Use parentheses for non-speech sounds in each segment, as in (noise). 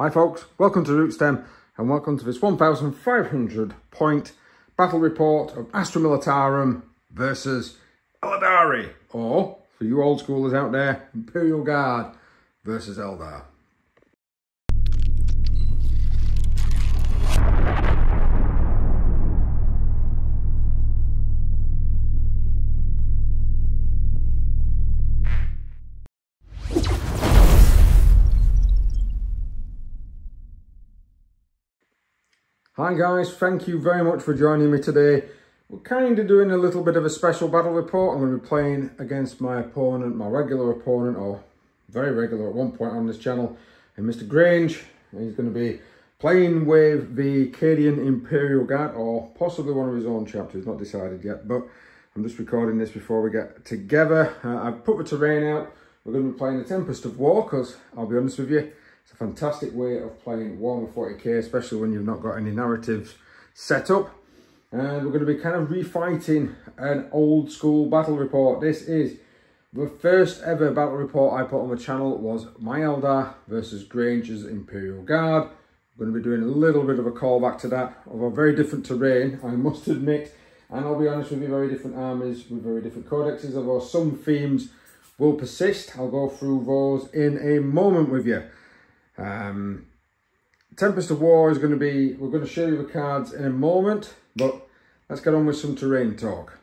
Hi folks, welcome to Rootstem and welcome to this 1500 point battle report of Astra Militarum versus Aeldari, or for you old schoolers out there, Imperial Guard versus Eldar. Hi guys, thank you very much for joining me today. We're kind of doing a little bit of a special battle report. I'm going to be playing against my opponent, my regular opponent, or very regular at one point on this channel, and Mr. Grange. He's going to be playing with the Cadian Imperial Guard, or possibly one of his own chapters, not decided yet, but I'm just recording this before we get together. Uh, I've put the terrain out. We're going to be playing the Tempest of War, because I'll be honest with you, it's a fantastic way of playing Warhammer 40k, especially when you've not got any narratives set up. And we're going to be kind of refighting an old school battle report. This is the first ever battle report I put on the channel was my Eldar versus Grange's Imperial Guard. I'm going to be doing a little bit of a callback to that of a very different terrain, I must admit. And I'll be honest with you, very different armies with very different codexes, although some themes will persist. I'll go through those in a moment with you. Um, Tempest of War is going to be, we're going to show you the cards in a moment, but let's get on with some terrain talk.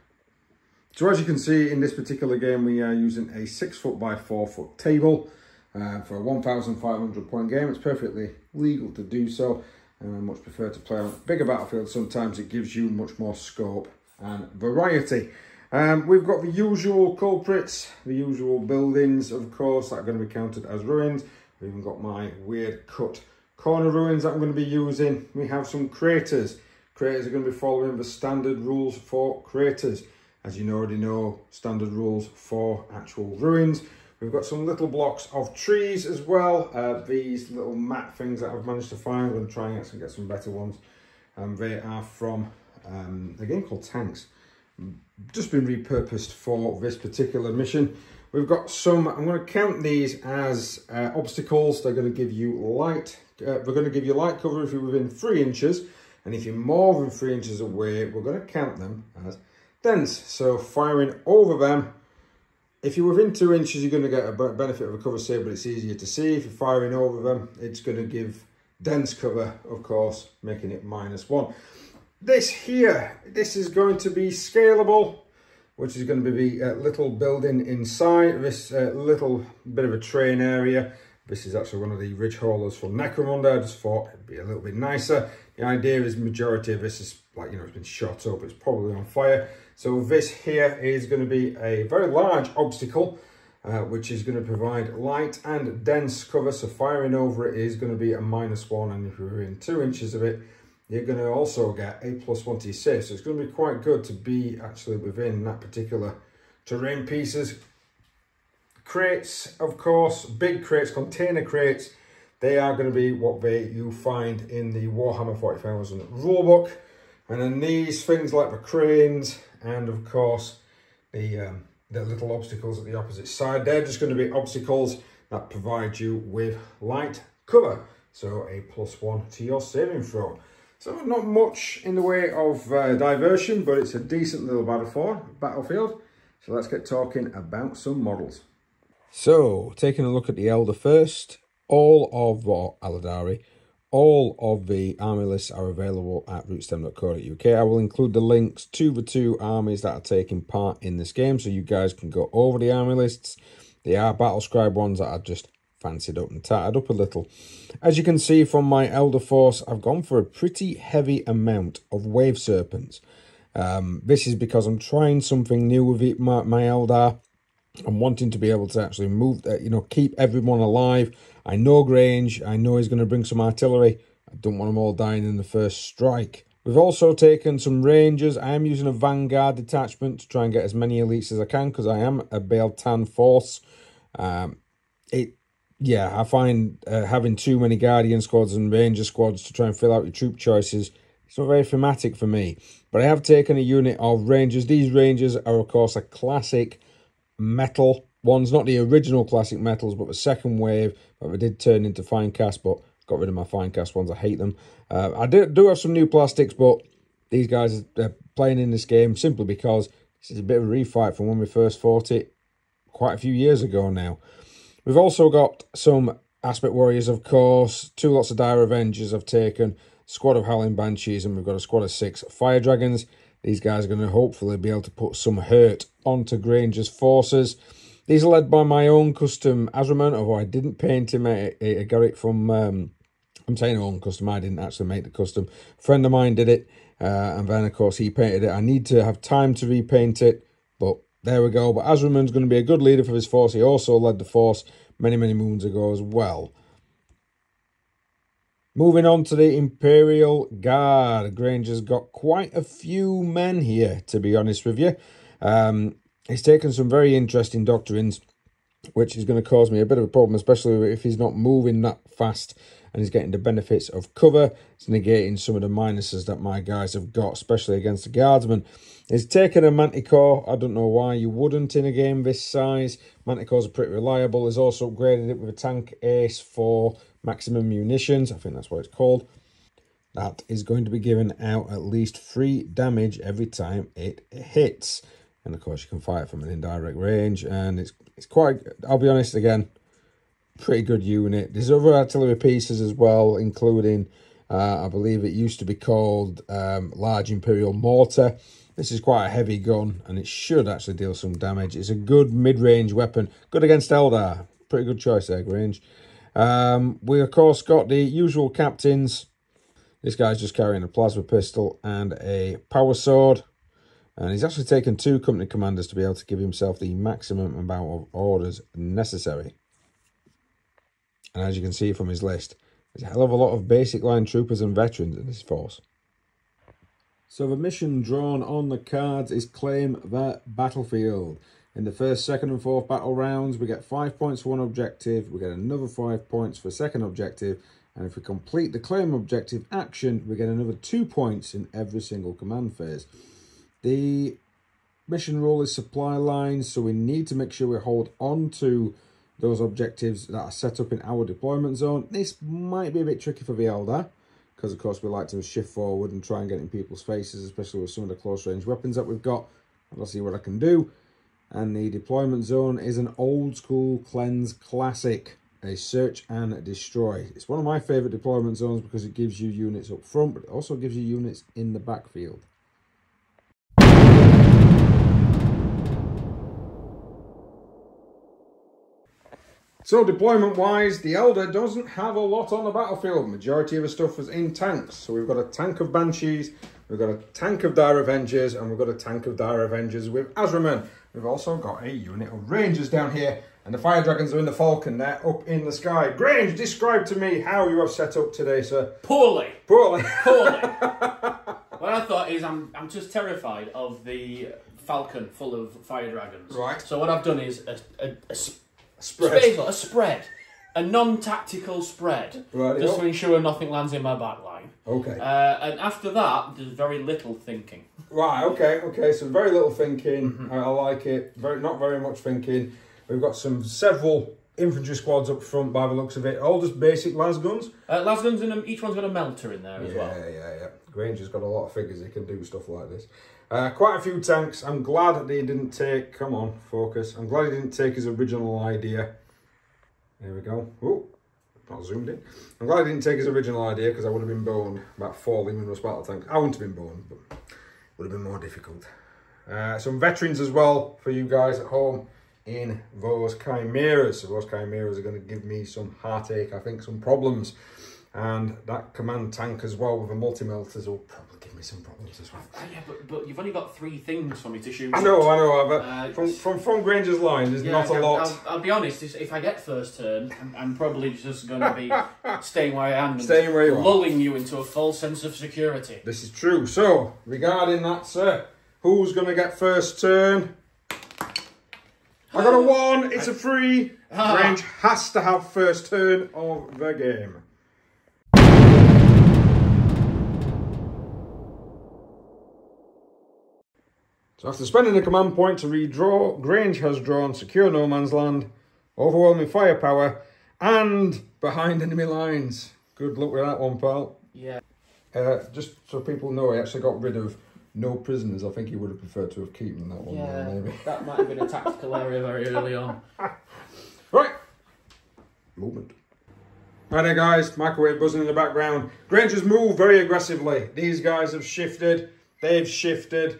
So as you can see in this particular game, we are using a six foot by four foot table uh, for a 1,500 point game. It's perfectly legal to do so. And I much prefer to play on bigger battlefield. Sometimes it gives you much more scope and variety. Um, we've got the usual culprits, the usual buildings, of course, that are going to be counted as ruins. We've even got my weird cut corner ruins that I'm going to be using. We have some craters. Craters are going to be following the standard rules for craters. As you already know, standard rules for actual ruins. We've got some little blocks of trees as well. Uh, these little mat things that I've managed to find. I'm going to try and get some, get some better ones. Um, they are from um, a game called Tanks. Just been repurposed for this particular mission. We've got some, I'm going to count these as uh, obstacles. They're going to give you light, uh, we're going to give you light cover if you're within three inches. And if you're more than three inches away, we're going to count them as dense. So firing over them, if you're within two inches, you're going to get a benefit of a cover save, but it's easier to see. If you're firing over them, it's going to give dense cover, of course, making it minus one. This here, this is going to be scalable which is going to be a little building inside this uh, little bit of a train area. This is actually one of the ridge haulers from Necromunda. I just thought it'd be a little bit nicer. The idea is majority of this is like, you know, it's been shot up. It's probably on fire. So this here is going to be a very large obstacle, uh, which is going to provide light and dense cover. So firing over it is going to be a minus one. And if you're in two inches of it, you're going to also get a plus one to your save. So it's going to be quite good to be actually within that particular terrain pieces. Crates, of course, big crates, container crates, they are going to be what they you find in the Warhammer 40,000 rulebook. And then these things like the cranes and of course the, um, the little obstacles at the opposite side, they're just going to be obstacles that provide you with light cover. So a plus one to your saving throw. So not much in the way of uh, diversion, but it's a decent little battlefield. So let's get talking about some models. So, taking a look at the Eldar first, all of uh, Aeldari, all of the army lists are available at rootstem.co.uk. I will include the links to the two armies that are taking part in this game, so you guys can go over the army lists. They are battle scribe ones that are just fancied up and tattered up a little. As you can see from my Eldar Force, I've gone for a pretty heavy amount of Wave Serpents. Um, this is because I'm trying something new with it, my, my Eldar. I'm wanting to be able to actually move, uh, you know, keep everyone alive. I know Grange. I know he's going to bring some artillery. I don't want them all dying in the first strike. We've also taken some Rangers. I am using a Vanguard detachment to try and get as many elites as I can because I am a Biel-Tan force. Um, it yeah, I find uh, having too many Guardian squads and Ranger squads to try and fill out your troop choices, it's not very thematic for me. But I have taken a unit of Rangers. These Rangers are, of course, a classic metal ones, not the original classic metals, but the second wave that they did turn into fine cast, but got rid of my fine cast ones. I hate them. Uh, I do, do have some new plastics, but these guys are playing in this game simply because this is a bit of a refight from when we first fought it quite a few years ago now. We've also got some Aspect Warriors, of course, two lots of Dire Avengers I've taken, squad of Howling Banshees, and we've got a squad of six Fire Dragons. These guys are going to hopefully be able to put some hurt onto Granger's forces. These are led by my own custom Asurmen, although I didn't paint him. I, I got it from, um, I'm saying own custom, I didn't actually make the custom. A friend of mine did it, uh, and then of course he painted it. I need to have time to repaint it, there we go. But Asurmen's going to be a good leader for his force. He also led the force many, many moons ago as well. Moving on to the Imperial Guard. Granger's got quite a few men here, to be honest with you. Um, he's taken some very interesting doctrines, which is going to cause me a bit of a problem, especially if he's not moving that fast and he's getting the benefits of cover. It's negating some of the minuses that my guys have got, especially against the Guardsmen. He's taken a Manticore. I don't know why you wouldn't in a game this size. Manticores are pretty reliable. He's also upgraded it with a tank ace for maximum munitions. I think that's what it's called. That is going to be giving out at least three damage every time it hits. And of course, you can fire from an indirect range. And it's it's quite, I'll be honest again, pretty good unit. There's other artillery pieces as well, including, uh, I believe it used to be called um, Large Imperial Mortar. This is quite a heavy gun, and it should actually deal some damage. It's a good mid-range weapon. Good against Eldar. Pretty good choice there, Grange. Um, we, of course, got the usual captains. This guy's just carrying a plasma pistol and a power sword. And he's actually taken two company commanders to be able to give himself the maximum amount of orders necessary. And as you can see from his list, there's a hell of a lot of basic line troopers and veterans in this force. So the mission drawn on the cards is claim the battlefield. In the first, second and fourth battle rounds, we get five points for one objective, we get another five points for second objective, and if we complete the claim objective action, we get another two points in every single command phase. The mission rule is supply lines, so we need to make sure we hold on to those objectives that are set up in our deployment zone. This might be a bit tricky for the Eldar, because of course we like to shift forward and try and get in people's faces, especially with some of the close range weapons that we've got. I'll see what I can do. And the deployment zone is an old school cleanse classic, a search and destroy. It's one of my favourite deployment zones because it gives you units up front, but it also gives you units in the backfield. So deployment-wise, the Eldar doesn't have a lot on the battlefield. Majority of the stuff was in tanks. So we've got a tank of Banshees, we've got a tank of Dire Avengers, and we've got a tank of Dire Avengers with Asurmen. We've also got a unit of Rangers down here, and the Fire Dragons are in the Falcon there, up in the sky. Grange, describe to me how you have set up today, sir. Poorly. Poorly. Poorly. (laughs) what I thought is I'm, I'm just terrified of the Falcon full of Fire Dragons. Right. So what I've done is a, a, a spread. a spread. A non-tactical spread. Right, just to ensure nothing lands in my back line. Okay. Uh, and after that, there's very little thinking. Right, okay, okay. So very little thinking. Mm -hmm. I, I, like it. Very, not very much thinking. We've got some several infantry squads up front by the looks of it. All just basic las guns. Uh, las guns, and each one's got a melter in there yeah, as well. Yeah, yeah, yeah. Granger's got a lot of figures. He can do stuff like this. Uh, quite a few tanks. I'm glad that he didn't take. Come on, focus. I'm glad he didn't take his original idea. There we go. Oh, not zoomed in. I'm glad he didn't take his original idea because I would have been boned about four Leman battle tanks. I wouldn't have been boned, but it would have been more difficult. Uh, some veterans as well for you guys at home in those chimeras. So those chimeras are going to give me some heartache, I think, some problems. And that command tank as well with the multi-melters will probably give me some problems as well. Uh, yeah, but, but you've only got three things for me to shoot. I know, I know, but uh, from, from, from Granger's line, there's yeah, not a lot. I'll, I'll, be honest, if I get first turn, I'm, I'm probably just going to be (laughs) staying where I am staying where you lulling are. you into a false sense of security. This is true. So, regarding that, sir, who's going to get first turn? I got a one, it's a three. Ah. Grange has to have first turn of the game. So after spending a command point to redraw, Grange has drawn Secure No Man's Land, Overwhelming Firepower, and Behind Enemy Lines. Good luck with that one, pal. Yeah. Uh, just so people know, he actually got rid of no prisoners. I think he would have preferred to have kept that one, Yeah, there, maybe. that might have been a tactical area very early on. (laughs) Right. Movement. Right there, guys. Microwave buzzing in the background. Granger's move very aggressively. These guys have shifted. They've shifted.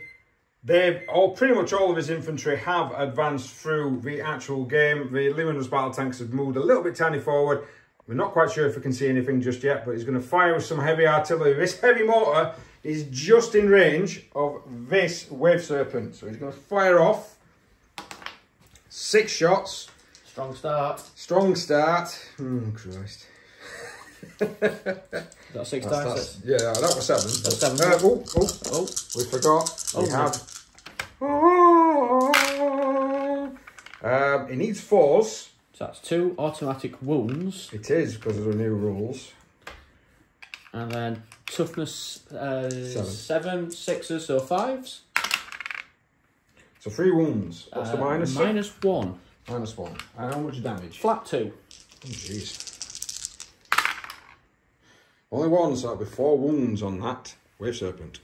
They've all pretty much all of his infantry have advanced through the actual game. The Leman Russ battle tanks have moved a little bit tiny forward. We're not quite sure if we can see anything just yet, but he's going to fire with some heavy artillery. This heavy mortar is just in range of this Wave Serpent. So he's going to fire off six shots. Strong start. Strong start. Oh, Christ. (laughs) Got six That's, dice. that's, yeah, that was seven. That's seven. Uh, oh, oh, Oh, we forgot. We Oh, have. Um, it needs fours. so that's two automatic wounds, It is because of the new rules. and then toughness uh, Seven. seven, sixes, so fives. So three wounds. What's the Uh, minus? Minus one. Minus one. And how much damage? Flat two. Oh, jeez. Only one, so that'll be four wounds on that Wave Serpent.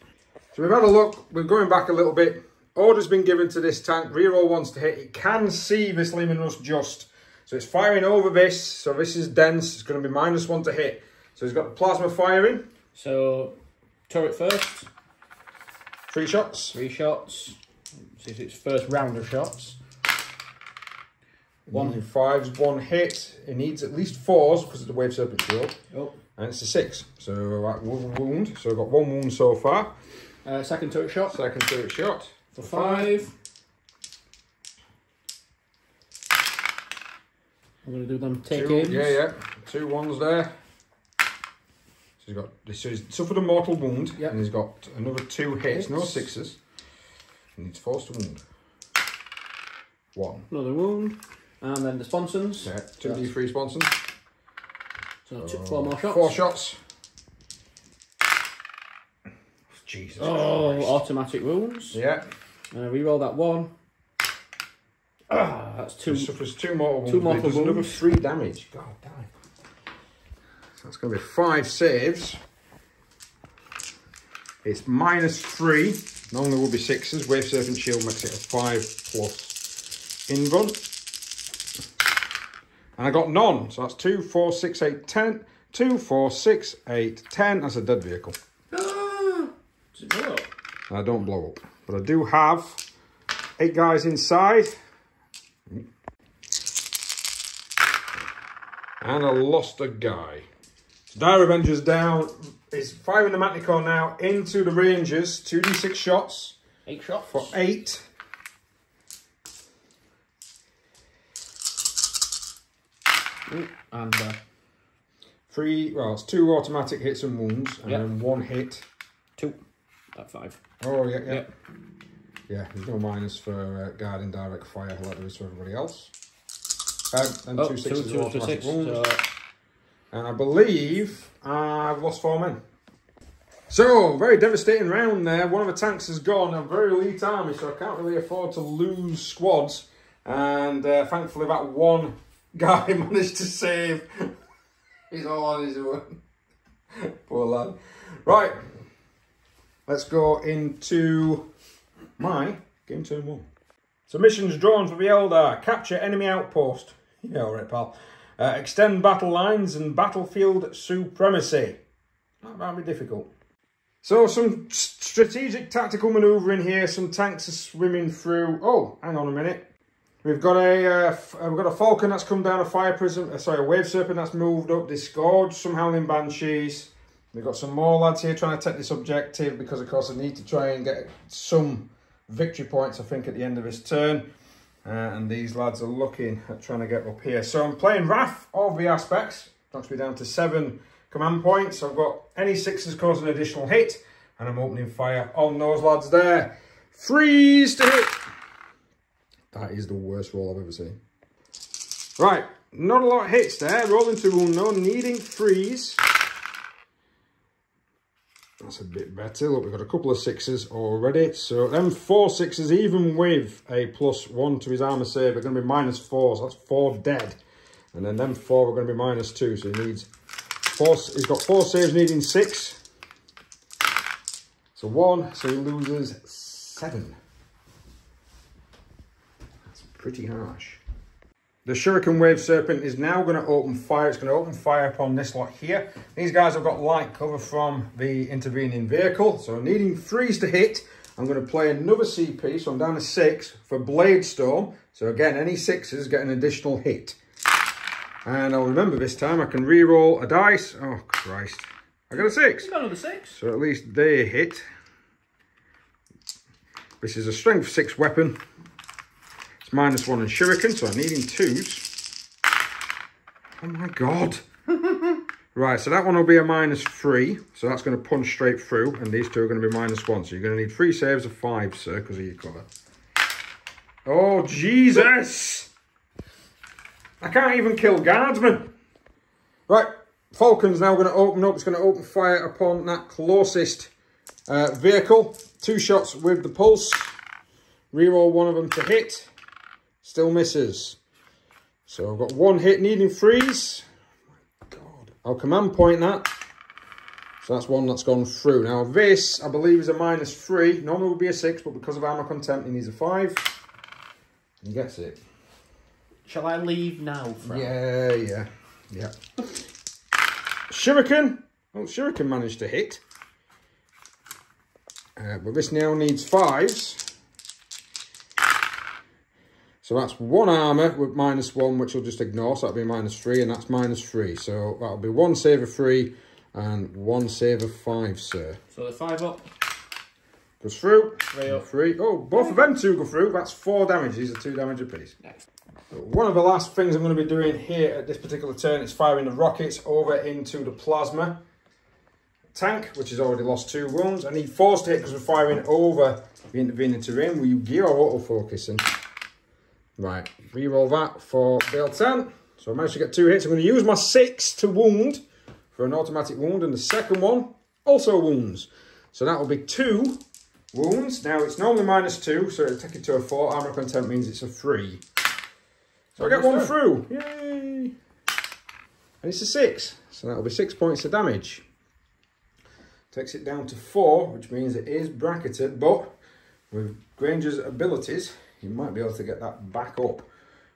So we've had a look. We're going back a little bit. Order's been given to this tank. Reroll wants to hit. It can see this Rust just. So it's firing over this. So this is dense. It's going to be minus one to hit. So he's got the plasma firing. So turret first. Three shots. Three shots. This is it's first round of shots. One fives, one hit. It needs at least fours because of the Wave Serpent shield. Oh. And it's a six. So that wound. So I've got one wound so far. Uh, second turret shot Second turret shot. for five. I'm going to do them take Two, ins. yeah, yeah. Two ones there. So he's got so he's suffered a mortal wound, Yep. and he's got another two hits, no sixes. And needs forced to wound. One. Another wound. And then the sponsons. Yeah, two D three sponsons. So two, four more shots. Four shots. Jesus. Oh, Christ. automatic wounds. Yeah. And Uh, reroll that one. Ah, that's two. He suffers two mortal wounds. Two mortal does another three damage. God damn. So that's going to be five saves. It's minus three. Normally will be sixes. Wave Serpent Shield makes it a five plus in run. And I got none. So that's two, four, six, eight, ten. Two, four, six, eight, ten. That's a dead vehicle. Ah, does (gasps) it blow up? And I don't blow up. But I do have eight guys inside. And I lost a guy. So Dire Avenger's down. Is firing the Manticore now into the Rangers. 2d6 shots Eight shots. for eight. Ooh, and uh, Three, well, it's two automatic hits and wounds, and Yeah. then one hit. two. At five. Oh, yeah, yeah. Yeah. Yeah, there's no minus for uh, guarding direct fire like there is for everybody else. Um, and Oh, two two, sixes two, two, automatic six. wounds. So, And I believe I've lost four men. So, very devastating round there. One of the tanks has gone. I'm very elite army, so I can't really afford to lose squads. And uh, thankfully that one (laughs) guy (laughs) managed to save. He's all on his own. (laughs) Poor lad. Right. Let's go into my game turn one. So missions drawn for the Eldar. Capture enemy outpost. Yeah, alright, pal. Uh, extend battle lines and battlefield supremacy. That might be difficult. So some strategic tactical manoeuvring here. Some tanks are swimming through. Oh, hang on a minute. We've got a uh, uh, we've got a falcon that's come down a fire prism. Uh, sorry, a wave serpent that's moved up. Disgorged some howling banshees. We've got some more lads here trying to take this objective because, of course, I need to try and get some victory points. I think at the end of this turn. Uh, and these lads are looking at trying to get up here. So I'm playing Wrath of the Aspects. Knocks me down to seven command points. I've got any sixes cause an additional hit. And I'm opening fire on those lads there. Freeze to hit. That is the worst roll I've ever seen. Right, not a lot of hits there. Rolling to unknown, needing freeze. That's a bit better. Look, we've got a couple of sixes already. So them four sixes, even with a plus one to his armor save, are going to be minus four. So that's four dead. And then them four are going to be minus two. So he needs Four, he's got four saves needing six. So one, so he loses seven. That's pretty harsh. The Shuriken Wave Serpent is now going to open fire. It's going to open fire upon this lot here. These guys have got light cover from the intervening vehicle. So needing threes to hit, I'm going to play another CP. So I'm down to six for Blade Storm. So again, any sixes get an additional hit. And I'll remember this time I can re-roll a dice. Oh, Christ. I got a six. You got another six. So at least they hit. This is a strength six weapon. Minus one in shuriken, so I'm needing twos. Oh my god. (laughs) right, so that one will be a minus three. So that's going to punch straight through. And these two are going to be minus one. So you're going to need three saves of five, sir, because of your cover. Oh, Jesus! I can't even kill guardsmen. Right, Falcon's now going to open up. It's going to open fire upon that closest uh, vehicle. Two shots with the pulse. Reroll one of them to hit. Still misses. So I've got one hit needing freeze. Oh God. I'll command point that. So that's one that's gone through. Now this, I believe, is a minus three. Normally would be a six, but because of armor contempt, he needs a five. He gets it. Shall I leave now, Fran? Yeah, yeah, yeah. Shuriken. Oh, Shuriken managed to hit. Uh, but this now needs fives. So that's one armour with minus one, which we'll just ignore. So that'll be minus three, and that's minus three. So that'll be one save of three and one save of five, sir. So the five up. Goes through. Three up. Three. Oh, both of them two go through. That's four damage. These are two damage apiece. Next. One of the last things I'm going to be doing here at this particular turn is firing the rockets over into the plasma tank, which has already lost two wounds. I need force to hit because we're firing over the intervening terrain. Will you gear or auto-focusing? Right, reroll that for Biel-Tan. So I managed to get two hits. I'm going to use my six to wound for an automatic wound. And the second one also wounds. So that will be two wounds. Now it's normally minus two, so it'll take it to a four. Armor contempt means it's a three. So I get one through. Yay! And it's a six. So that'll be six points of damage. Takes it down to four, which means it is bracketed, but with Granger's abilities, you might be able to get that back up.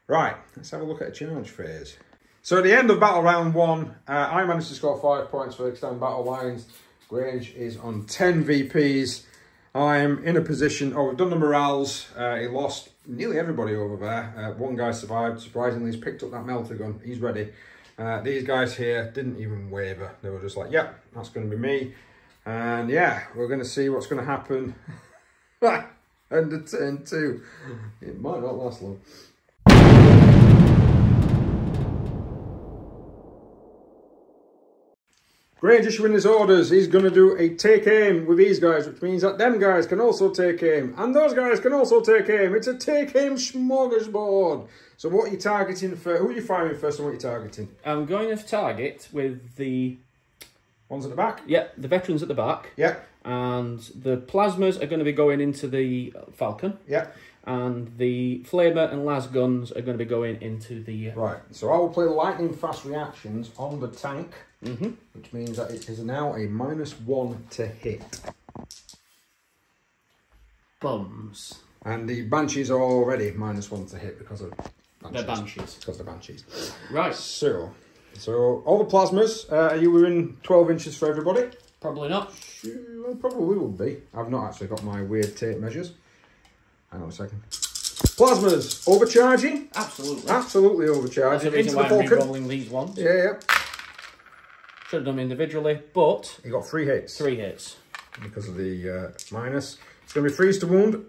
Right, let's have a look at a charge phase. So at the end of battle round one, uh, I managed to score five points for extended battle lines. Grange is on 10 VPs. I'm in a position, oh, we've done the morales. Uh, he lost nearly everybody over there. Uh, one guy survived, surprisingly, he's picked up that melter gun. He's ready. Uh, these guys here didn't even waver. They were just like, yep, yeah, that's going to be me. And yeah, we're going to see what's going to happen (laughs) under turn two. It might not last long. Grange issuing his orders. He's going to do a take aim with these guys, which means that them guys can also take aim. And those guys can also take aim. It's a take aim smorgasbord. So what are you targeting for? Who are you firing first and what are you targeting? I'm going to target with the... Ones at the back? Yeah, the veterans at the back. Yeah. And the plasmas are going to be going into the Falcon. Yeah. And the flamer and las guns are going to be going into the... Right, so I will play lightning fast reactions on the tank. Mm -hmm. Which means that it is now a minus one to hit. Bums. And the Banshees are already minus one to hit because of Banshees. The Banshees. Because of the Banshees. Right. So, so all the plasmas, uh, are you within 12 inches for everybody? Probably not. Well, probably will be. I've not actually got my weird tape measures. Hang on a second. Plasmas, overcharging? Absolutely. Absolutely overcharging. That's the reason Into why the I'm Vulcan. re-rolling these ones. Yeah, yeah. Should have done them individually, but... You got three hits. Three hits. Because of the uh, minus. It's going to be freeze to wound.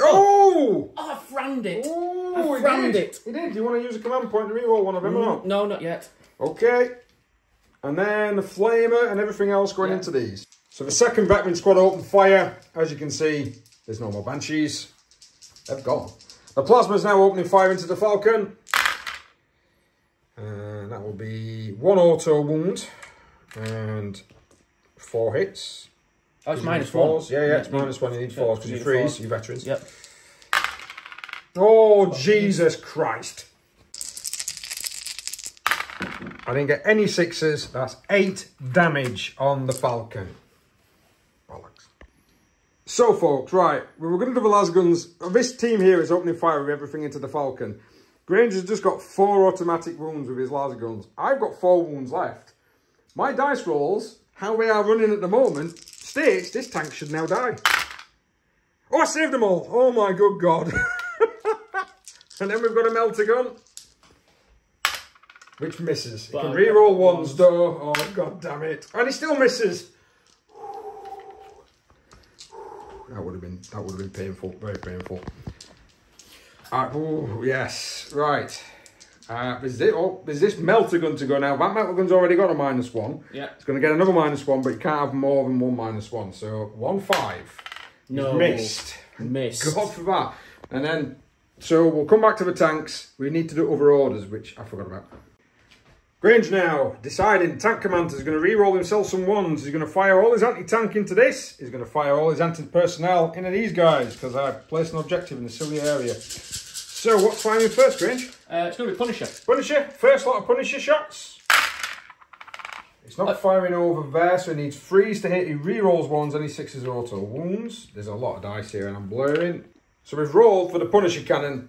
Oh! Oh, I frammed it. Oh, I frammed did. it. He did. Do you want to use a command point to reroll one of them or not? No, not yet. Okay. And then the flamer and everything else going Yeah. into these. So the second veteran squad open fire. As you can see, there's no more banshees. They've gone. The plasma's now opening fire into the falcon. And that will be one auto wound and four hits. Oh, it's minus one. Yeah, yeah, it's minus one. You need fours because you freeze, you veterans. Yep. Oh, Jesus Christ. I didn't get any sixes. That's eight damage on the Falcon. Bollocks. So, folks, right, we were going to do the lasguns. This team here is opening fire with everything into the Falcon. Granger's just got four automatic wounds with his lasguns. I've got four wounds left. My dice rolls, how they are running at the moment, states this tank should now die. Oh, I saved them all. Oh, my good God. (laughs) and then we've got a melter gun. Which misses. You can re-roll ones, though. Oh, god damn it. And he still misses. That would have been that would have been painful, very painful. Uh, oh yes, right. Uh, is this, oh, is this melter gun to go now? That melter gun's already got a minus one. Yeah. It's going to get another minus one, but you can't have more than one minus one. So one five. No. Missed. Missed. God for that. And then, so we'll come back to the tanks. We need to do other orders, which I forgot about. Grange now, deciding tank commander is going to re-roll himself some ones. He's going to fire all his anti-tank into this. He's going to fire all his anti-personnel into these guys because I've placed an objective in the silly area. So what's firing first, Grange? Uh, it's going to be Punisher. Punisher, first lot of Punisher shots. It's not firing over there, so he needs threes to hit. He re-rolls ones and he sixes auto wounds. There's a lot of dice here and I'm blurring. So we've rolled for the Punisher cannon.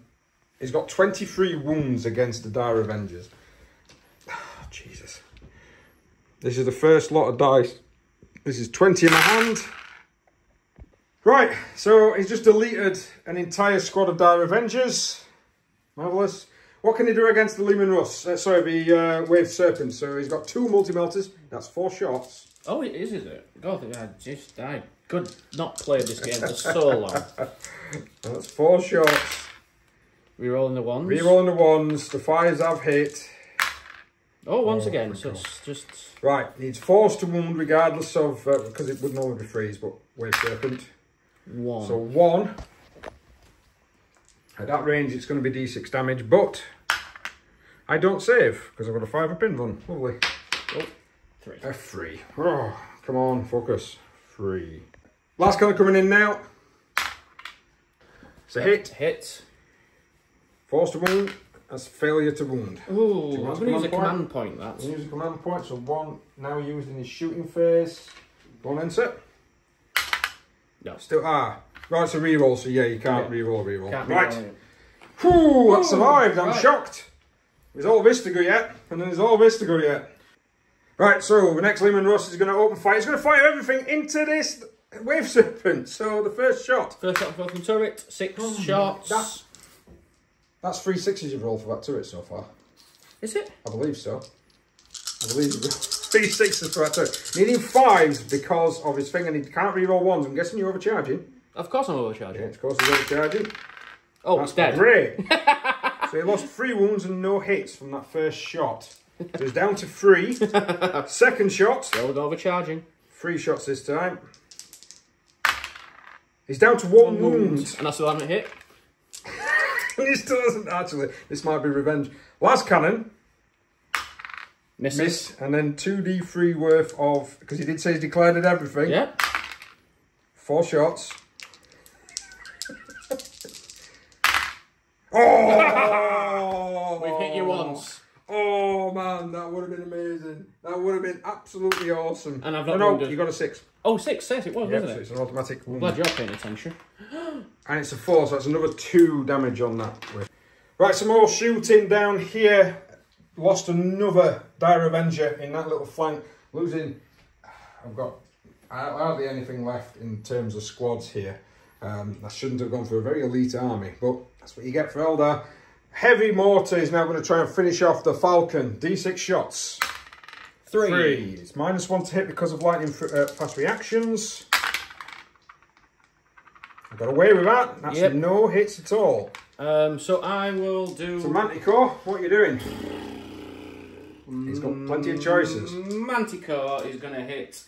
He's got 23 wounds against the Dire Avengers. Oh, Jesus. This is the first lot of dice. This is 20 in my hand. Right, so he's just deleted an entire squad of Dire Avengers. Marvellous. What can he do against the Leman Russ? Uh, sorry, the uh, Wave Serpent. So he's got two multi-melters. That's four shots. Oh, it is, is it? God, I just, I could not play this game for so long. (laughs) That's four shots. Rerolling the ones. Rerolling the ones. The fives I've hit. Oh, once Oh, again, so it's just... Right, needs force to wound regardless of, uh, because it would normally be freeze, but we're Serpent. One. So one. At that range, it's going to be d6 damage, but I don't save because I've got a five up in run. Lovely. oh, three. A three. Oh, come on, focus. Three. Last colour coming in now. It's a hit. Hit. Force to wound. That's failure to wound. Ooh, I'm going to use a command point, that. Use a command point. So one now used in his shooting phase. One enter. No. Still ah. Right, it's a reroll. So yeah, you can't Yeah. re-roll, re-roll. Can't right. Whew, that survived. I'm right. shocked. There's all this to go yet, and then there's all this to go yet. Right, so the next Leman Russ is going to open fire. He's going to fire everything into this wave serpent. So the first shot. First shot from turret, six shots. That- That's three sixes you've rolled for that turret so far. Is it? I believe so. I believe you've (laughs) three sixes for that turret. Needing fives because of his thing, and he can't re-roll ones. I'm guessing you're overcharging. Of course I'm overcharging. Yeah, of course he's overcharging. Oh, That's it's dead. great. (laughs) so he lost three wounds and no hits from that first shot. So he's down to three. (laughs) Second shot, Still overcharging. three shots this time. He's down to one wound. And I still haven't hit. (laughs) He still hasn't actually. This might be revenge. Last cannon, Misses. miss, and then 2d3 worth of, because he did say he's declared it everything. Yeah. Four shots. (laughs) oh! (laughs) We've hit you once. Oh man, that would have been amazing. That would have been absolutely awesome. And I've no, not no, wounded. you got a six. Oh, six, six it was, Yep, wasn't so it? it's an automatic wound. Glad you're paying attention. (gasps) And it's a four, so that's another two damage on that. Right, some more shooting down here. Lost another Dire Avenger in that little flank. Losing, I've got hardly anything left in terms of squads here. Um, I shouldn't have gone for a very elite army, but that's what you get for Eldar. Heavy Mortar is now going to try and finish off the Falcon. D6 shots. Three. Three. It's minus one to hit because of lightning uh, fast reactions. I got away with that. That's Yep. no hits at all. Um, so I will do... So Manticore, what are you doing? He's got plenty of choices. Manticore is going to hit.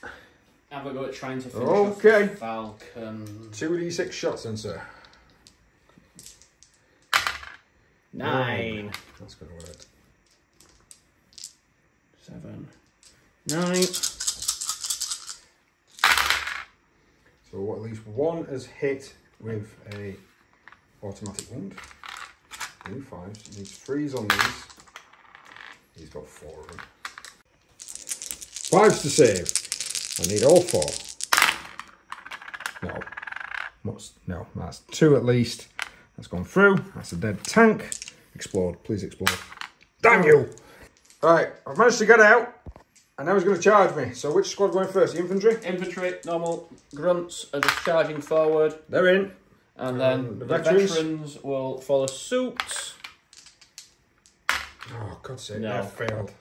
Have a go at trying to finish Okay. off the Falcon. Two d six shots then, sir. Nine. That's gonna work. Seven. Nine. So at least one has hit with a automatic wound. New fives. He needs threes on these. He's got four of them. Fives to save. I need all four. No. What's, no, that's two at least. That's gone through. That's a dead tank. Explode. Please explode. Damn you! Right, I've managed to get out. And now he's going to charge me. So which squad going first? The infantry? Infantry, normal grunts are just charging forward, They're in. and then Um, the the, veterans? veterans. will follow suit. Oh, God's sake, No. I failed.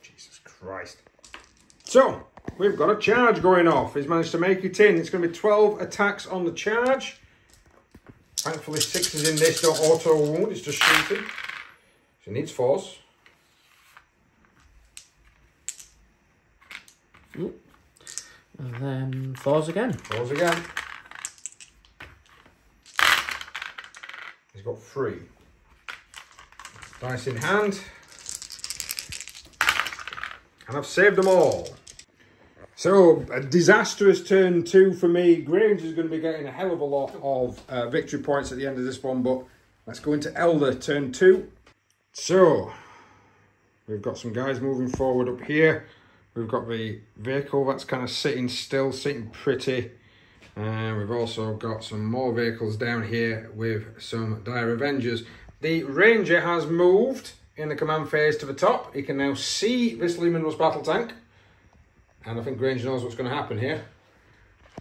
Jesus Christ. So, we've got a charge going off. He's managed to make it in. It's going to be 12 attacks on the charge. Thankfully, sixes in this don't auto wound. It's just shooting. So, he needs force. And then fours again. Force again. He's got three. Dice in hand. And I've saved them all. So, a disastrous turn two for me. Grange is going to be getting a hell of a lot of uh, victory points at the end of this one, but let's go into Eldar turn two. So, we've got some guys moving forward up here. We've got the vehicle that's kind of sitting still, sitting pretty. And we've also got some more vehicles down here with some Dire Avengers. The Ranger has moved in the command phase to the top. He can now see this Lee battle tank. And I think Grange knows what's going to happen here.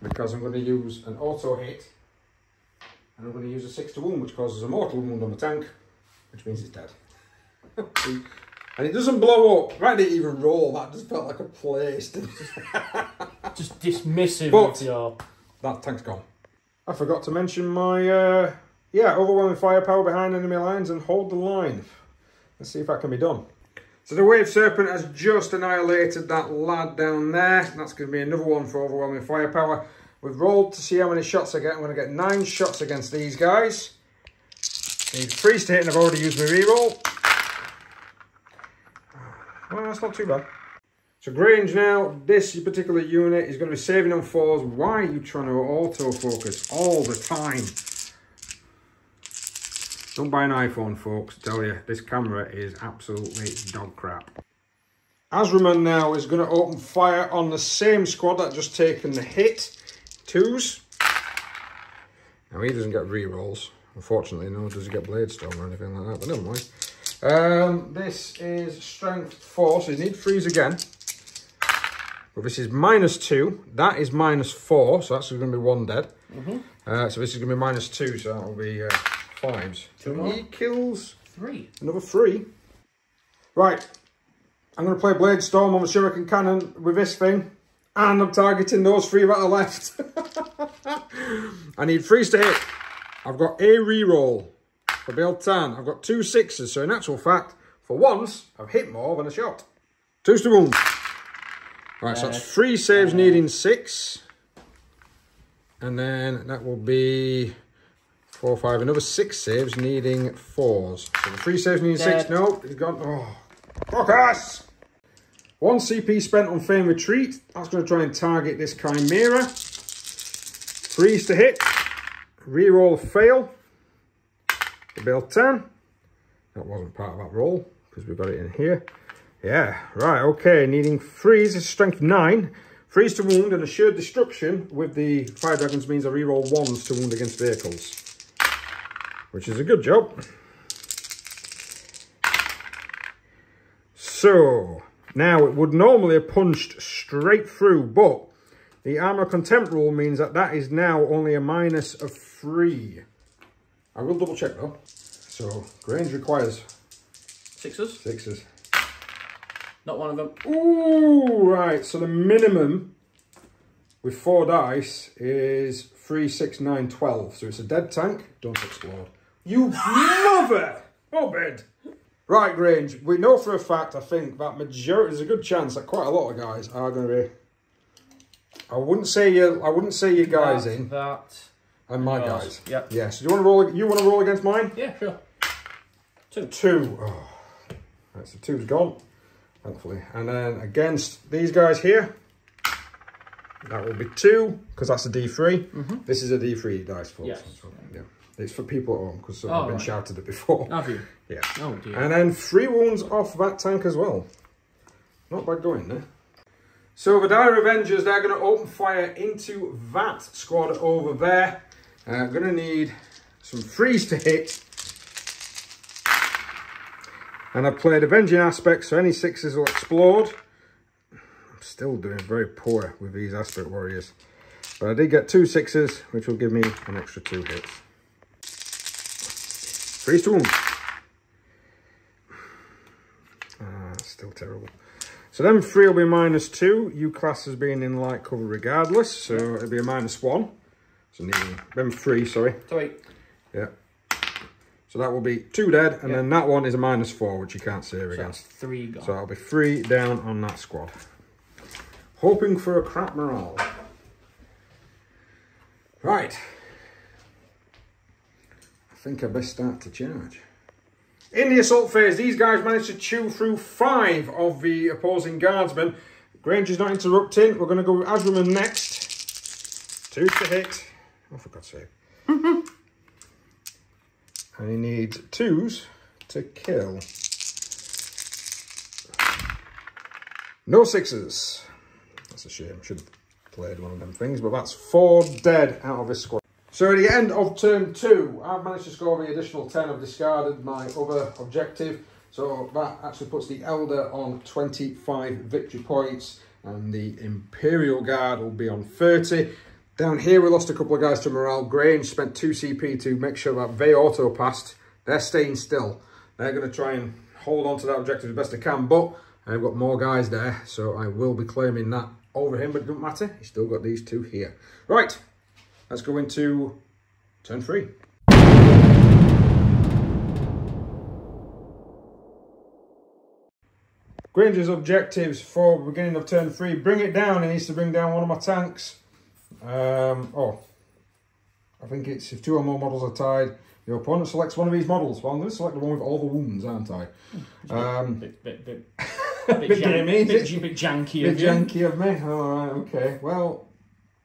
Because I'm going to use an auto hit. And I'm going to use a 6 to wound, which causes a mortal wound on the tank. Which means it's dead. (laughs) and it doesn't blow up. That didn't even roll. That just felt like a place. (laughs) Just dismissive But- your. That tank's gone. I forgot to mention my, uh, yeah, overwhelming firepower behind enemy lines and hold the line. Let's see if that can be done. So the Wave Serpent has just annihilated that lad down there. That's going to be another one for overwhelming firepower. We've rolled to see how many shots I get. I'm going to get nine shots against these guys. Need freeze to hit and I've already used my reroll. Well, that's not too bad. So Grange now, this particular unit is going to be saving on fours. Why are you trying to auto-focus all the time? Don't buy an iPhone, folks. I tell you, this camera is absolutely dog crap. Asurmen now is going to open fire on the same squad that just taken the hit. Twos. Now he doesn't get re-rolls. Unfortunately, no, does he get Blade Storm or anything like that, but never mind. Um, this is strength four, so you need threes again. But this is minus two. That is minus four, so that's going to be one dead. Uh, so this is going to be minus two, so that will be uh, fives. Two more. He kills Three. another three. Right. I'm going to play Blade Storm on the Shuriken Cannon with this thing. And I'm targeting those three that are left. (laughs) I need threes to hit. I've got a reroll for Biel-Tan. I've got two sixes, so in actual fact, for once, I've hit more than a shot. Two to wound. Right, so that's three saves needing six. And then that will be four, five, another six saves needing fours. So the three saves needing six. Dead. No, he's gone. Oh, focus! One CP spent on Feigned Retreat. That's going to try and target this Chimera. Freeze to hit. Reroll fail. The Biel-Tan. That wasn't part of that roll because we've got it in here. Yeah, right, okay. Needing freeze is strength 9. Freeze to wound and assured destruction with the Fire Dragons means I reroll ones to wound against vehicles. Which is a good job. So, now it would normally have punched straight through, but the armor contempt rule means that that is now only a minus of 3. I will double check though. So, Grange requires Sixes. sixes. Not one of them. Ooh, right. So the minimum with four dice is three, six, nine, twelve. So it's a dead tank. Don't explode. You mother! Oh, bed. Right, Grange. We know for a fact, I think, that majority, there's a good chance that quite a lot of guys are going to be. I wouldn't say you. I wouldn't say you guys that, in That. and my yours. guys. Yep. Yeah. So do you want to roll? You want to roll against mine? Yeah, sure. Two. Two. Oh. Right, so two's gone, thankfully. And then against these guys here, that will be two, because that's a D3. Mm-hmm. This is a D3 dice, folks. Yes. So, yeah. It's for people at home, because Oh, I've been right. shouted at before. (laughs) Have you? (laughs) Yeah. Oh dear. And then three wounds off that tank as well. Not bad going there. So the Dire Avengers, they're going to open fire into that squad over there. Uh, I'm going to need some freeze to hit. And I've played Avenging Aspects, so any sixes will explode. I'm still doing very poor with these Aspect Warriors. But I did get two sixes, which will give me an extra two hits. Freeze to. Ah, still terrible. So them three will be minus two. You class as being in light cover regardless. So it'll be a minus one. So needing them three, sorry. Sorry. Yeah. So that will be two dead, and Yeah. then that one is a minus four, which you can't save So against. three gone. So that'll be three down on that squad. Hoping for a crap morale. Right. I think I best start to charge. In the assault phase, these guys managed to chew through five of the opposing guardsmen. Grange's not interrupting. We're going to go with Asurmen next. Two to hit. Oh, for God's sake. (laughs) and he needs twos to kill. No sixes. That's a shame. Should have played one of them things, but that's four dead out of his squad. So at the end of turn two, I've managed to score the additional 10. I've discarded my other objective. So that actually puts the Eldar on 25 victory points and the Imperial Guard will be on 30. Down here we lost a couple of guys to Morale. Grange spent 2 CP to make sure that they auto passed. They're staying still. They're going to try and hold on to that objective as best they can, but I've got more guys there, so I will be claiming that over him, but it doesn't matter. He's still got these two here. Right, let's go into turn three. Grange's objectives for beginning of turn three. Bring it down. He needs to bring down one of my tanks. Um, oh, I think it's if two or more models are tied, your opponent selects one of these models. Well, I'm going to select the one with all the wounds, aren't I? Um, bit, bit, bit, (laughs) bit bit, jan- bit, it? bit janky bit of you. janky of me. All right, okay. Well,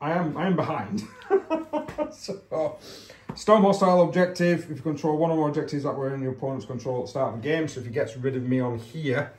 I am I am behind. (laughs) so, storm hostile objective. If you control one or more objectives that were in your opponent's control at the start of the game, so if he gets rid of me on here,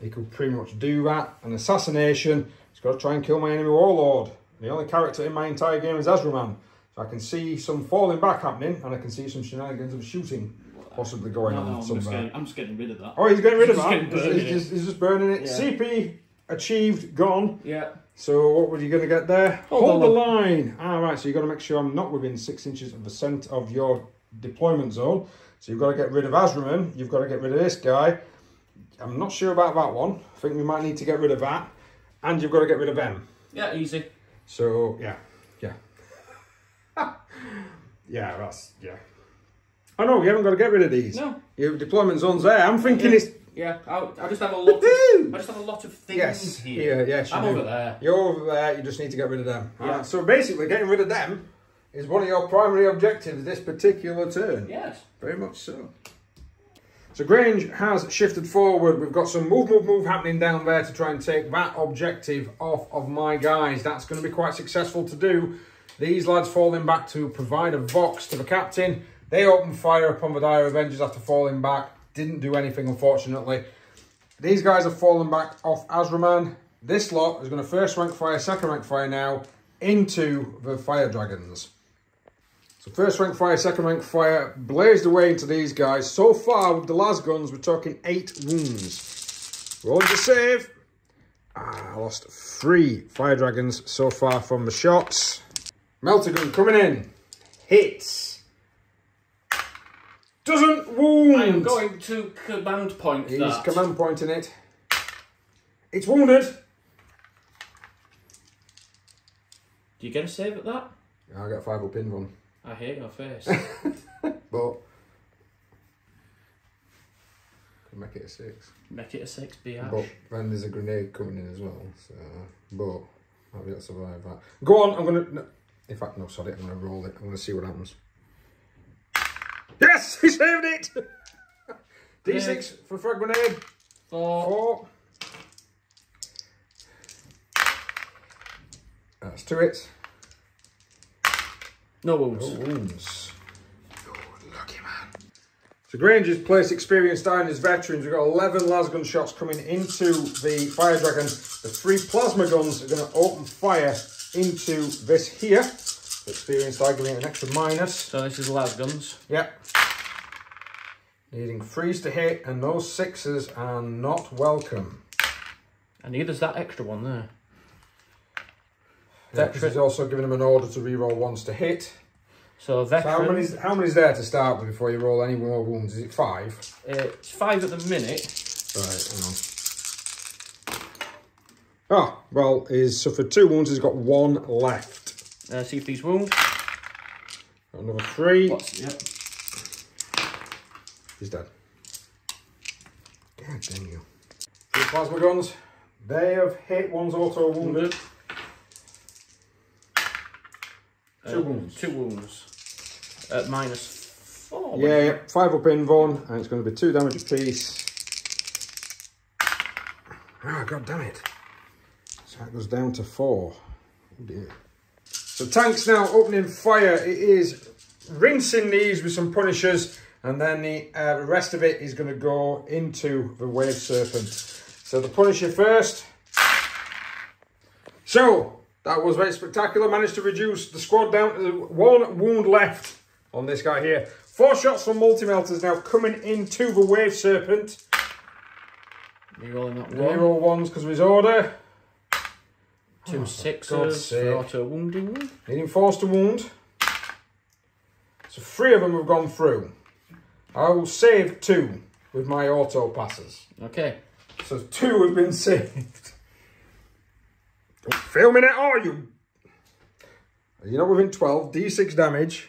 he could pretty much do that. An assassination. He's got to try and kill my enemy warlord. The only character in my entire game is Asurmen. So I can see some falling back happening, and I can see some shenanigans of shooting possibly going No, on no, I'm, just somewhere. getting, I'm just getting rid of that. Oh, he's getting rid of He's that. getting He's, he's just, he's just burning it. Yeah. CP achieved, gone. Yeah. So what were you going to get there? Hold Hold, the the line. All right, so you've got to make sure I'm not within six inches of the centre of your deployment zone. So you've got to get rid of Asurmen. You've got to get rid of this guy. I'm not sure about that one. I think we might need to get rid of that. And you've got to get rid of them. Yeah, easy. So, yeah. Yeah. (laughs) yeah, that's, yeah. Oh, I know, you haven't got to get rid of these. No. Your deployment zone's there. I'm thinking Yeah. it's... Yeah, I, I just have a lot of, I just have a lot of things Yes, here. here, yes, you I'm do. over there. You're over there, you just need to get rid of them. Yeah. Alright, so basically, getting rid of them is one of your primary objectives this particular turn. Yes. Very much so. So Grange has shifted forward. We've got some move, move, move happening down there to try and take that objective off of my guys. That's going to be quite successful to do. These lads falling back to provide a box to the captain. They opened fire upon the Dire Avengers after falling back. Didn't do anything, unfortunately. These guys have fallen back off Asurmen. This lot is going to first rank fire, second rank fire now into the Fire Dragons. So first rank fire, second rank fire, blazed away into these guys. So far with the last guns, we're talking eight wounds. Rolling to save. Ah, I lost three fire dragons so far from the shots. Melter gun coming in. Hits. Doesn't wound. I am going to command point He's that. command pointing it. It's wounded. Do you get a save at that? I got five up in one. I hate your face. (laughs) But make it a six. Make it a six, be But then there's a grenade coming in as well. So but I'll be able to survive that. Go on, I'm gonna no, in fact no sorry, I'm gonna roll it. I'm gonna see what happens. Yes! (laughs) He saved it! (laughs) D6 for frag grenade. Four. Four. That's two hits. No wounds. Oh, wounds. Lucky man. So Grange's place experienced Diners veterans. We've got 11 lasgun shots coming into the Fire Dragon. The three plasma guns are going to open fire into this here. Experienced Eye giving an extra minus. So this is lasguns. Yep. Needing threes to hit, and those sixes are not welcome. And neither's that extra one there. Yeah, he's also given him an order to re-roll ones to hit. So So how many's, how many's there to start with before you roll any more wounds? Is it five? it's five at the minute. Right, hang on. Ah, well, he's suffered two wounds. He's got one left. Uh, see if these wounds. Got another three. What's, yep. He's dead. God damn you. Three plasma guns. They have hit. One's auto wounded. Two Uh, wounds. Two wounds. At minus four. Yeah, yeah, five up in one, and it's going to be two damage apiece. Ah, god damn it. So that goes down to four. Oh dear. So tank's now opening fire. It is rinsing these with some punishers, and then the uh, rest of it is going to go into the wave serpent. So the punisher first. So that was very spectacular. Managed to reduce the squad down to one wound left on this guy here. Four shots from multi-melters now coming into the wave serpent. Rerolling that one. Reroll ones because of his order. Two oh, God's sixes for auto wounding. Needing force to wound. So three of them have gone through. I will save two with my auto passes. Okay. So two have been saved. Don't fail me are you? You're not within 12. D6 damage.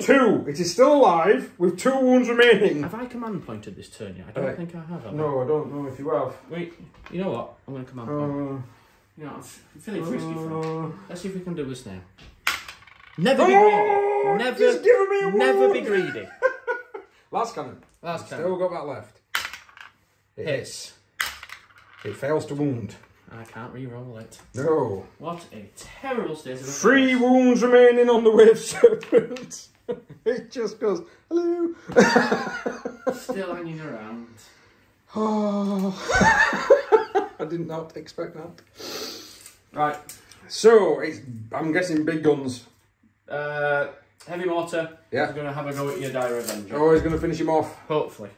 Two. Two. It is still alive with two wounds remaining. Have I command pointed this turn yet? I don't Uh, think I have. have No, I don't know if you have. Wait, you know what? I'm going to command point. Uh, You know, I'm feeling frisky for uh, Let's see if we can do this now. Never be Oh, greedy. Never, just giving me a never be greedy. (laughs) last cannon. Last cannon. Still cannon. got that left. It hits. It fails to wound. I can't re-roll it. No. What a terrible state of affairs. Three wounds remaining on the wave serpent. (laughs) it just goes, hello. Still hanging around. Oh. (sighs) I did not expect that. Right. So, it's, I'm guessing big guns. Uh, heavy mortar. Yeah. We're going to have a go at your Dire Avenger. Oh, he's going to finish him off. Hopefully.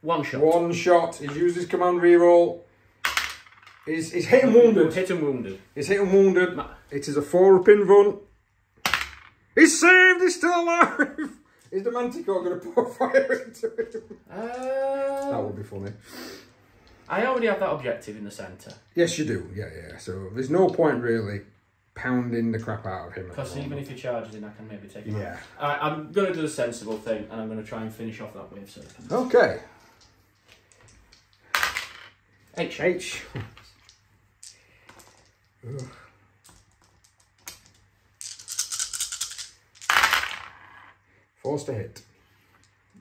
One shot. One shot. He's used his command reroll. He's, he's hit and wounded. Hit and wounded. He's hit and wounded. It is a four pin run. He's saved. He's still alive. (laughs) Is the Manticore going to pour (laughs) fire into him? That Uh, would be funny. I already have that objective in the centre. Yes, you do. Yeah, yeah. So there's no point really pounding the crap out of him. Because even if he charges in, I can maybe take him Yeah. out. Alright, I'm going to do the sensible thing and I'm going to try and finish off that wave serpent. Okay. H. H. (laughs) Force to hit.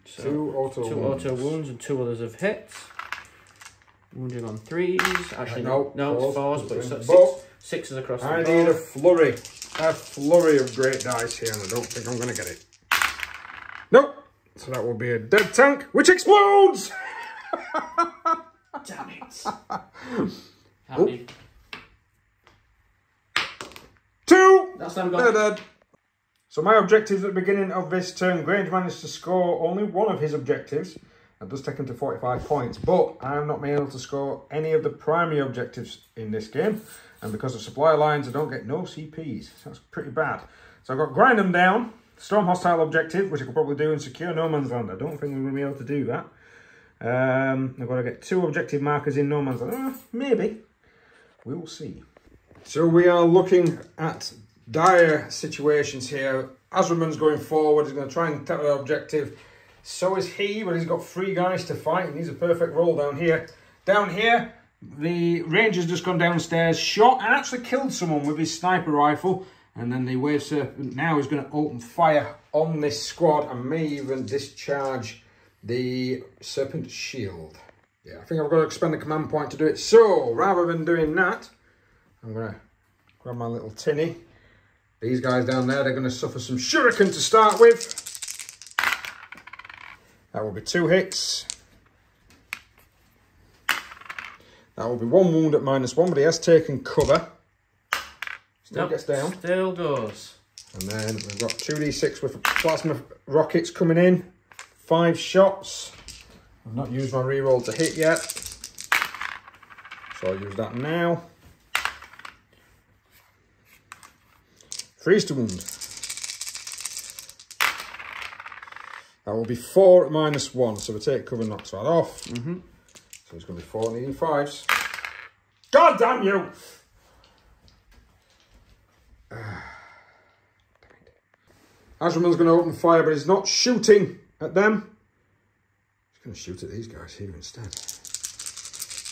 So, two auto two wounds. auto wounds and two others have hit. Wounding on threes. Actually, Uh, no, no, no, fours. but it's But- six, sixes across the I need a flurry. A flurry of great dice here, and I don't think I'm going to get it. Nope. So that will be a dead tank, which explodes! (laughs) Damn it. How many? Two! That's them They're gone. dead. So my objectives at the beginning of this turn, Grange managed to score only one of his objectives. That does take him to 45 points, but I'm not able to score any of the primary objectives in this game. And because of supply lines, I don't get no CPs. So that's pretty bad. So I've got grind them down, storm hostile objective, which I could probably do and secure no man's land. I don't think we're going to be able to do that. Um, I've got to get two objective markers in no man's land. Uh, maybe. We will see. So we are looking at dire situations here. Asurmen's going forward. He's going to try and take the objective. So is he, but he's got three guys to fight. and He's a perfect roll down here. Down here, the ranger's just gone downstairs, shot and actually killed someone with his sniper rifle. And then the wave serpent now is going to open fire on this squad and may even discharge the serpent shield. Yeah, I think I've got to expend a command point to do it. So rather than doing that, I'm going to grab my little tinny. These guys down there, they're going to suffer some shuriken to start with. That will be two hits. That will be one wound at minus one, but he has taken cover. Still Nope, gets down. Still goes. And then we've got 2d6 with plasma rockets coming in. Five shots. I've not used my reroll to hit yet. So I'll use that now. Freeze to wound. That will be four at minus one. So we take cover, knocks that off. Mm -hmm. So it's going to be four needing fives. God damn you! (sighs) Asurmen's going to open fire, but he's not shooting at them. He's going to shoot at these guys here instead.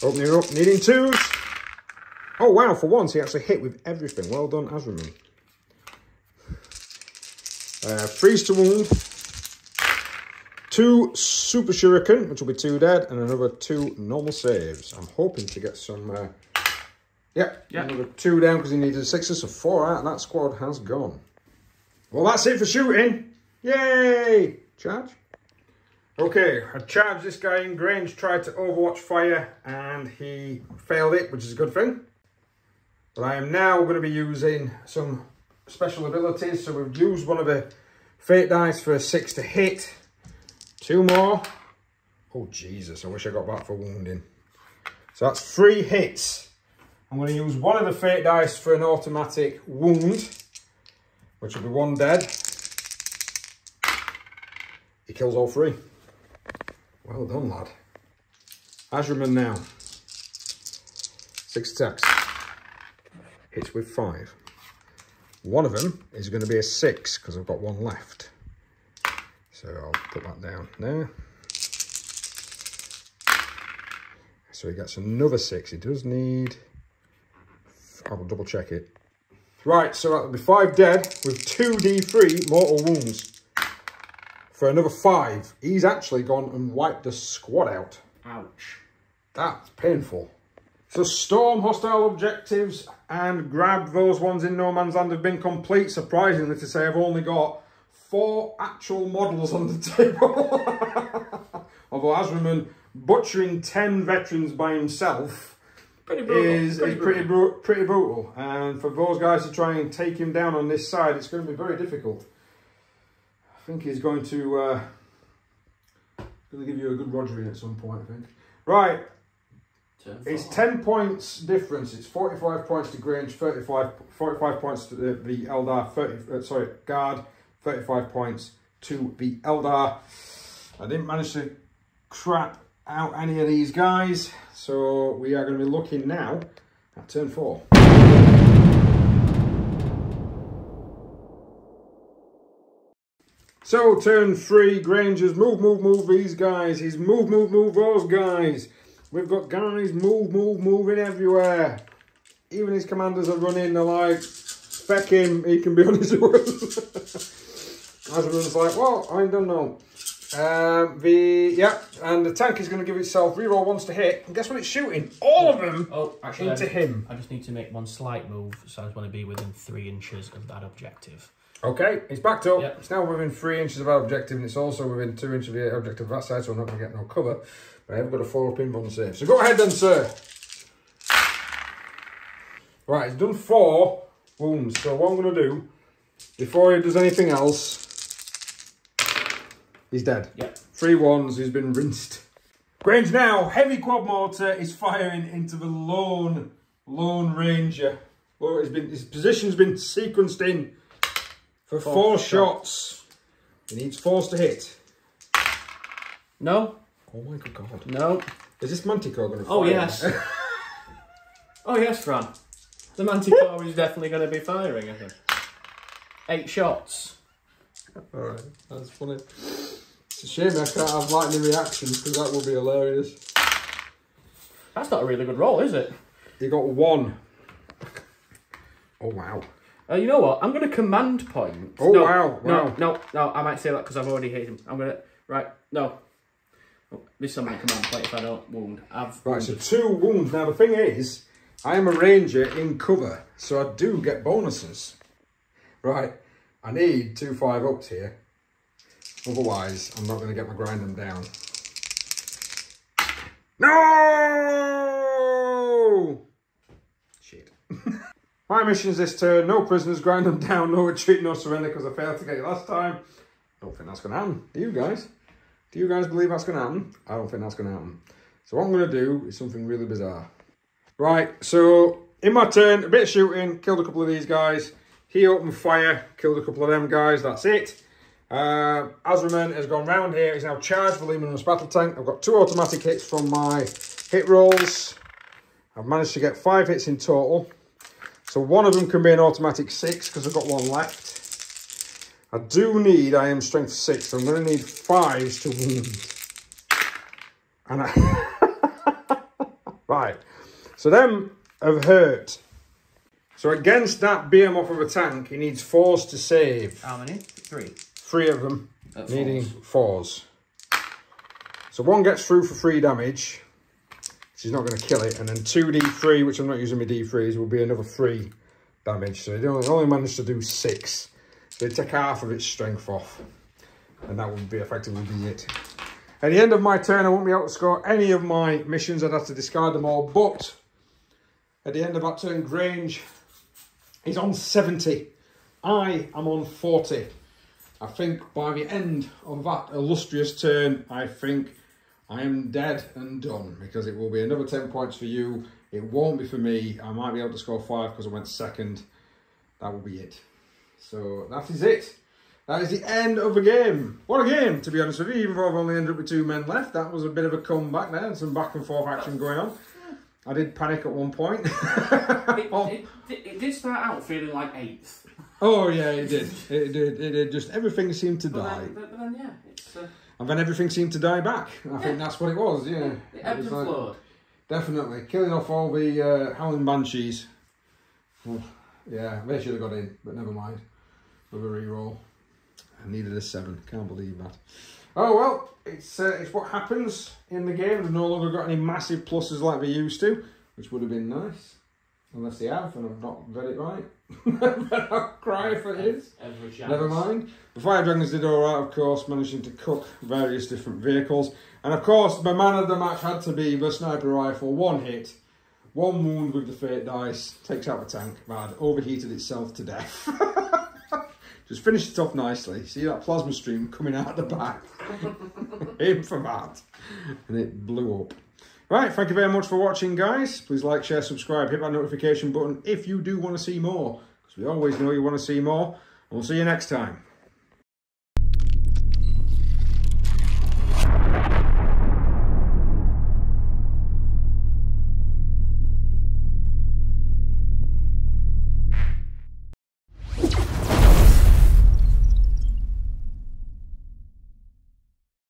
Opening up, needing twos. Oh, wow, for once he actually hit with everything. Well done, Asurmen. Uh, freeze to wound. Two super shuriken, which will be two dead, and another two normal saves. I'm hoping to get some... Uh, yep, yeah. another two down because he needed a sixer, so four out. That squad has gone. Well, that's it for shooting. Yay! Charge. Okay, I charged this guy in. Grange tried to overwatch fire and he failed it, which is a good thing. But I am now going to be using some special abilities. So we've used one of the fate dice for a six to hit. Two more. Oh, Jesus, I wish I got that for wounding. So that's three hits. I'm going to use one of the fate dice for an automatic wound which will be one dead. He kills all three. Well done, lad. Asurmen now. Six attacks. Hits with five. One of them is going to be a six because I've got one left. So I'll put that down there. So he gets another six. He does need... I'll double check it. Right, so that'll be five dead with 2d3 mortal wounds. For another five. He's actually gone and wiped the squad out. Ouch. That's painful. So storm hostile objectives and grab those ones in no man's land have been complete. Surprisingly to say, I've only got four actual models on the (laughs) table. Although Asurmen butchering 10 veterans by himself pretty brutal. is, pretty, is brutal. pretty, bru pretty brutal. And for those guys to try and take him down on this side, it's going to be very difficult. I think he's going to uh, going to give you a good rogering at some point, I think. Right, it's 10 points difference. It's 45 points to Grange, 35, 45 points to the, the Eldar, 30, uh, sorry, Guard, 35 points to the Eldar. I didn't manage to crap out any of these guys. So we are going to be looking now at turn four. So turn three, Grangers, move, move, move these guys. He's move, move, move those guys. We've got guys move, move, moving everywhere. Even his commanders are running, they're like, feck him, he can be on his own. (laughs) Asurmen's like, well, I don't know. Um, the yeah, and the tank is going to give itself reroll once to hit. And guess what? It's shooting all of them oh, actually, into I, him. I just need to make one slight move, so I just want to be within three inches of that objective. Okay, it's backed up. Yep. It's now within three inches of our objective, and it's also within two inches of the objective of that side, so I'm not going to get no cover. But I have got a four pin button save. So go ahead then, sir. Right, he's done four wounds. So what I'm going to do, before he does anything else, he's dead. Yep. Three ones, he's been rinsed. Grange now, heavy quad mortar is firing into the lone, lone ranger. Well, it's been, his position's been sequenced in for four, Four shots. He needs fours to hit. No, Oh my good god. no. Is this Manticore going to oh, fire? Oh, yes. (laughs) oh, yes, Fran. The Manticore is definitely going to be firing, I think. Eight shots. Alright, that's funny. It's a shame I can't have lightning reactions because that would be hilarious. That's not a really good roll, is it? You got one. Oh wow. Uh, you know what? I'm going to command point. Oh, no, wow, No, wow. no, no. I might say that because I've already hit him. I'm going to... Right, no. Oh, this somebody command point if I don't wound. I've Right, so two wounds. Now the thing is, I am a ranger in cover, so I do get bonuses. Right, I need two five ups here. Otherwise, I'm not going to get my grindum down. No! Shit. (laughs) my mission is this turn. No prisoners, grind them down, no retreat, no surrender because I failed to get it last time. I don't think that's going to happen. Do you guys? Do you guys believe that's going to happen? I don't think that's going to happen. So what I'm going to do is something really bizarre. Right, so in my turn, a bit of shooting, killed a couple of these guys. He opened fire, killed a couple of them guys, that's it. Uh, Asurmen has gone round here, he's now charged for Leman battle tank. I've got two automatic hits from my hit rolls. I've managed to get five hits in total. So one of them can be an automatic six because I've got one left. I do need, I am strength six, so I'm going to need fives to wound. And I... (laughs) right. So them have hurt. So against that BM off of a tank, he needs fours to save. How many? Three. Three of them needing fours. So one gets through for three damage. She's not going to kill it. And then 2d3, which I'm not using my d3s, will be another three damage. So they only, only managed to do six. So they take half of its strength off. And that would be effectively be it. At the end of my turn, I won't be able to score any of my missions. I'd have to discard them all. But at the end of that turn, Grange is on 70. I am on 40. I think by the end of that illustrious turn, I think I am dead and done because it will be another 10 points for you. It won't be for me. I might be able to score five because I went second. That will be it. So that is it. That is the end of the game. What a game, to be honest with you, even though I've only ended up with two men left. That was a bit of a comeback there and some back and forth action going on. I did panic at one point. (laughs) it, it, it, did start out feeling like eighth. Oh yeah, it did. It did. It did. Just everything seemed to but die. Then, but, then yeah, it's. Uh... And then everything seemed to die back. I think that's what it was. Yeah. It ebbed and flowed. Definitely killing off all the uh, howling banshees. Yeah, they should have got in, but never mind. With a re-roll. I needed a seven. Can't believe that. Oh well, it's uh, it's what happens in the game. They've no longer got any massive pluses like they used to, which would have been nice. Unless they have, and I've not read it right. (laughs) I'll cry if it is. Never mind. The Fire Dragons did alright, of course, managing to cook various different vehicles. And of course, my man of the match had to be the sniper rifle. One hit, one wound with the fate dice, takes out the tank. Bad, overheated itself to death. (laughs) Just finished it off nicely. See that plasma stream coming out the back? (laughs) Aim for that. And it blew up. Right, thank you very much for watching, guys. Please like, share, subscribe, hit that notification button if you do want to see more. Because we always know you want to see more. We'll see you next time.